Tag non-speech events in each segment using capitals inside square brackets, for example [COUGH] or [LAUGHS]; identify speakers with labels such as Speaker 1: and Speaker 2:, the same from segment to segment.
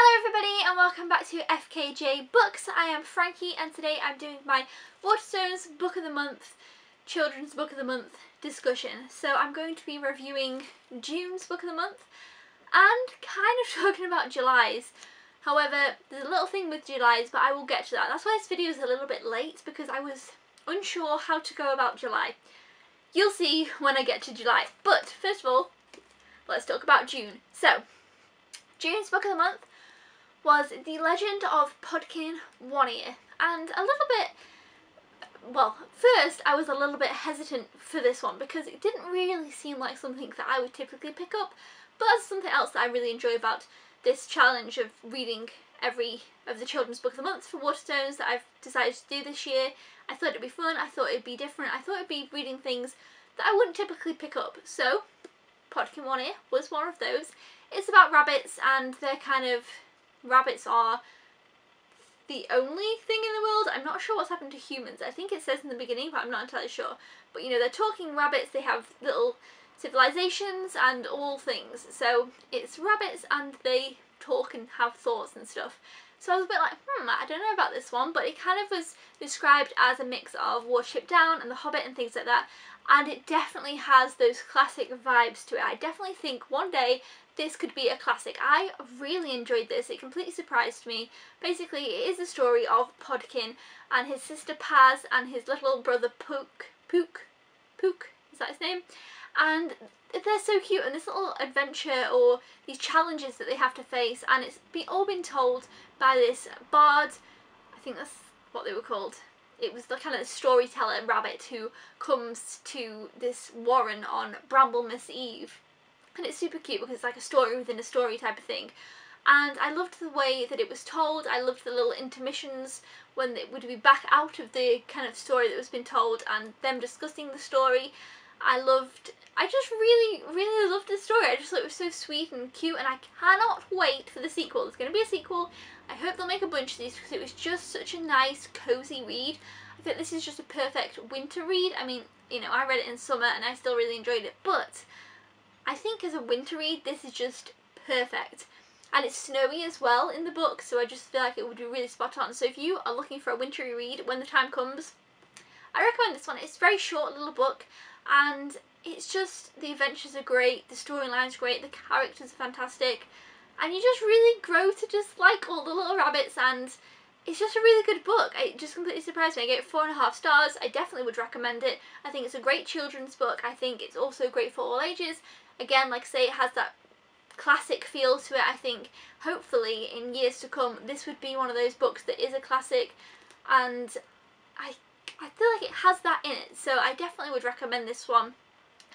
Speaker 1: Hello everybody and welcome back to FKJ Books. I am Frankie and today I'm doing my Waterstones Book of the Month, Children's Book of the Month discussion. So I'm going to be reviewing June's Book of the Month and kind of [LAUGHS] talking about July's. However, there's a little thing with July's but I will get to that. That's why this video is a little bit late because I was unsure how to go about July. You'll see when I get to July. But first of all, let's talk about June. So, June's Book of the Month was The Legend of Podkin One Ear. And a little bit, well, first I was a little bit hesitant for this one because it didn't really seem like something that I would typically pick up. But that's something else that I really enjoy about this challenge of reading every of the children's book of the month for Waterstones that I've decided to do this year. I thought it'd be fun, I thought it'd be different, I thought it'd be reading things that I wouldn't typically pick up. So, Podkin One Ear was one of those. It's about rabbits and they're kind of rabbits are the only thing in the world. I'm not sure what's happened to humans. I think it says in the beginning, but I'm not entirely sure. But you know, they're talking rabbits, they have little civilizations and all things. So it's rabbits and they talk and have thoughts and stuff. So I was a bit like, hmm, I don't know about this one, but it kind of was described as a mix of Watership Down and The Hobbit and things like that. And it definitely has those classic vibes to it. I definitely think one day this could be a classic. I really enjoyed this. It completely surprised me. Basically, it is the story of Podkin and his sister Paz and his little brother Pook. Pook? Pook? Is that his name? And they're so cute and this little adventure or these challenges that they have to face and it's been all been told by this bard I think that's what they were called it was the kind of storyteller rabbit who comes to this warren on Bramblemas Eve and it's super cute because it's like a story within a story type of thing and I loved the way that it was told. I loved the little intermissions when it would be back out of the kind of story that was being told and them discussing the story. I loved, I just really, really loved the story. I just thought it was so sweet and cute and I cannot wait for the sequel. There's going to be a sequel. I hope they'll make a bunch of these because it was just such a nice, cozy read. I think this is just a perfect winter read. I mean, you know, I read it in summer and I still really enjoyed it, but I think as a winter read, this is just perfect. And it's snowy as well in the book, so I just feel like it would be really spot on. So if you are looking for a wintry read when the time comes, I recommend this one. It's a very short little book, and it's just, the adventures are great, the storyline's great, the characters are fantastic, and you just really grow to just like all the little rabbits, and it's just a really good book. It just completely surprised me. I gave it four and a half stars. I definitely would recommend it. I think it's a great children's book. I think it's also great for all ages. Again, like I say, it has that classic feel to it. I think hopefully in years to come this would be one of those books that is a classic and I, I feel like it has that in it. So I definitely would recommend this one.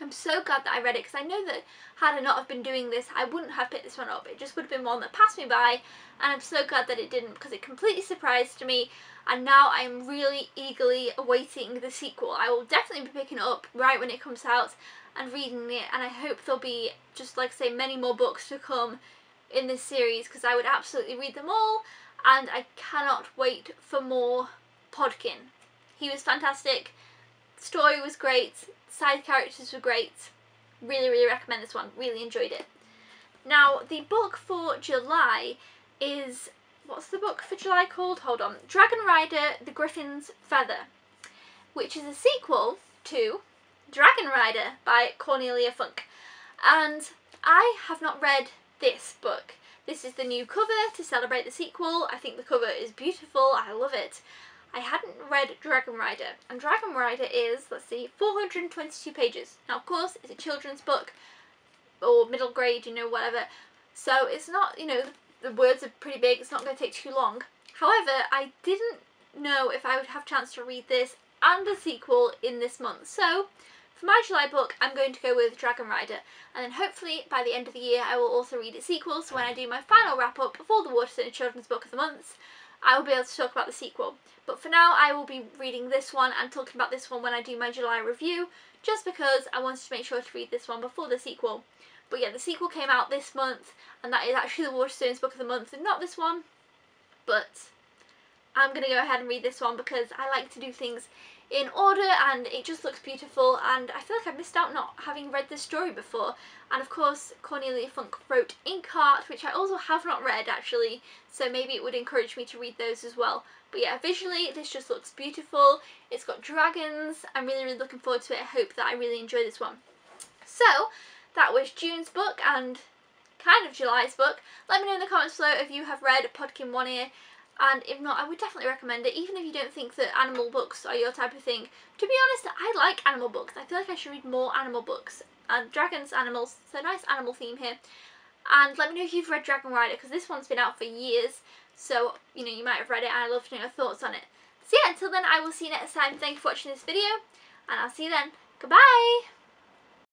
Speaker 1: I'm so glad that I read it because I know that had I not have been doing this I wouldn't have picked this one up. It just would have been one that passed me by and I'm so glad that it didn't because it completely surprised me and now I'm really eagerly awaiting the sequel. I will definitely be picking it up right when it comes out and reading it and I hope there'll be just like I say many more books to come in this series because I would absolutely read them all and I cannot wait for more Podkin. He was fantastic, story was great, side characters were great, really really recommend this one, really enjoyed it. Now the book for July is, what's the book for July called? Hold on, Dragon Rider The Griffin's Feather which is a sequel to Dragon Rider by Cornelia Funke. And I have not read this book. This is the new cover to celebrate the sequel. I think the cover is beautiful. I love it. I hadn't read Dragon Rider, and Dragon Rider is, let's see, 422 pages. Now, of course, it's a children's book, or middle grade, you know, whatever. So it's not, you know, the words are pretty big, it's not going to take too long. However, I didn't know if I would have a chance to read this and the sequel in this month. So, for my July book, I'm going to go with Dragon Rider, and then hopefully by the end of the year I will also read its sequel, so when I do my final wrap-up of all the Waterstone Children's Book of the Months, I will be able to talk about the sequel. But for now, I will be reading this one and talking about this one when I do my July review, just because I wanted to make sure to read this one before the sequel. But yeah, the sequel came out this month, and that is actually the Waterstones Book of the Month, and not this one. But I'm going to go ahead and read this one because I like to do things in order and it just looks beautiful and I feel like I missed out not having read this story before. And of course Cornelia Funke wrote Inkheart which I also have not read actually so maybe it would encourage me to read those as well. But yeah visually this just looks beautiful. It's got dragons. I'm really really looking forward to it. I hope that I really enjoy this one. So that was June's book and kind of July's book. Let me know in the comments below if you have read Podkin One Ear and if not I would definitely recommend it even if you don't think that animal books are your type of thing. To be honest I like animal books, I feel like I should read more animal books and dragons, animals, so nice animal theme here and let me know if you've read Dragon Rider because this one's been out for years so you know you might have read it and I'd love to know your thoughts on it. So yeah until then I will see you next time, thank you for watching this video and I'll see you then, goodbye!